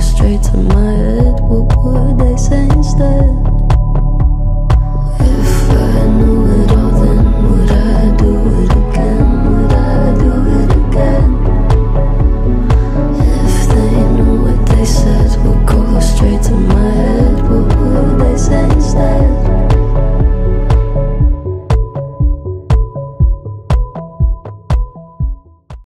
straight to my head. What would they say instead?